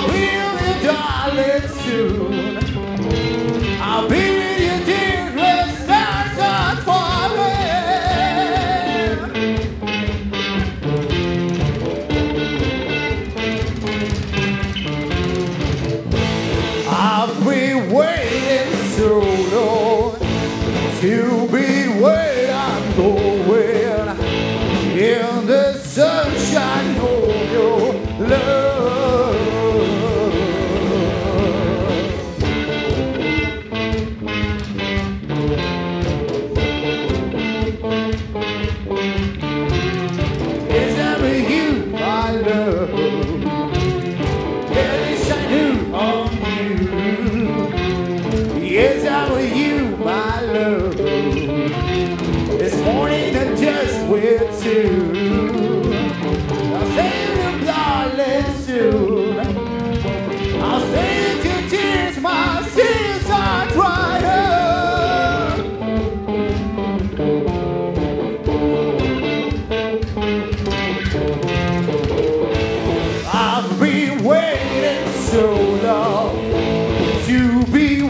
I'll be with you, darling, soon. I'll be with you, dear, when stars are falling. I've been waiting so long to be where I'm going This morning just with you.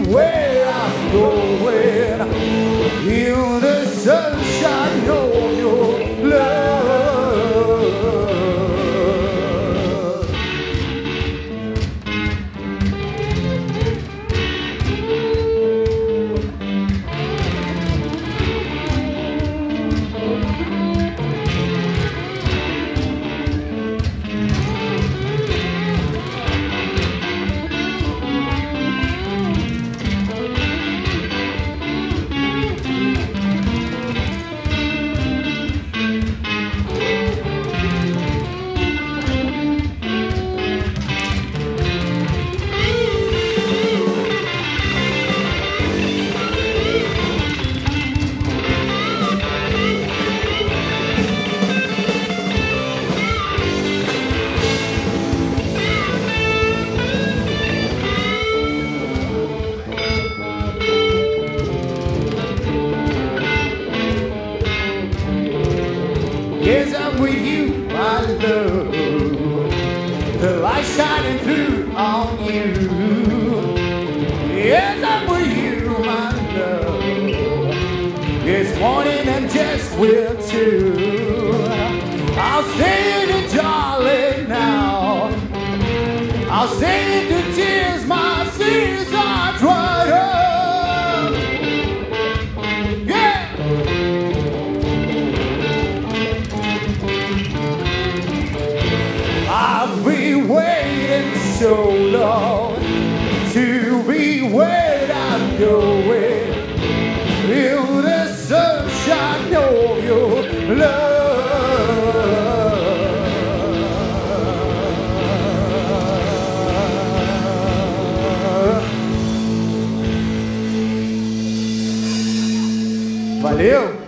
Where I'm shining through on you. Yes, I'm with you, my love. This morning I'm just with you. I'll say it, darling, now. I'll say it to tears, my tears are dried so long to be where I'm going in the sunshine of your love. Valeu!